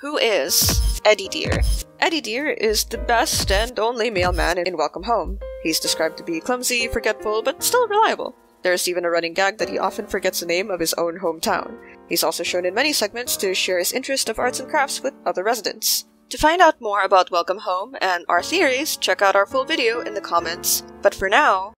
Who is Eddie Dear? Eddie Dear is the best and only mailman in Welcome Home. He's described to be clumsy, forgetful, but still reliable. There's even a running gag that he often forgets the name of his own hometown. He's also shown in many segments to share his interest of arts and crafts with other residents. To find out more about Welcome Home and our theories, check out our full video in the comments. But for now,